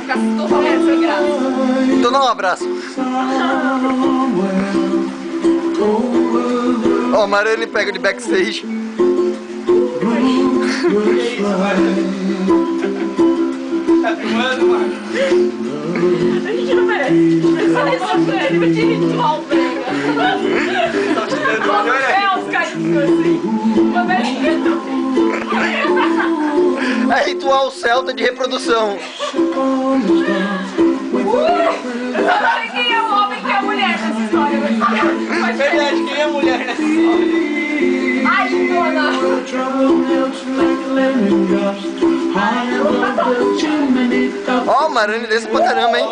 ficar totalmente sem graça. Então dá um abraço. Ó, o Mariane pega de backstage. Tá filmando, mano? A gente não merece. Só isso pra ele, vai te ritual pega. Tá te dando Os olha aí. véus caindo assim. Ritual celta de reprodução. Quem é o homem quem é a mulher nessa história? Ser- Verdade, quem é a mulher nessa história? Ai, dona! Ó, o Mariane desse pra caramba, hein?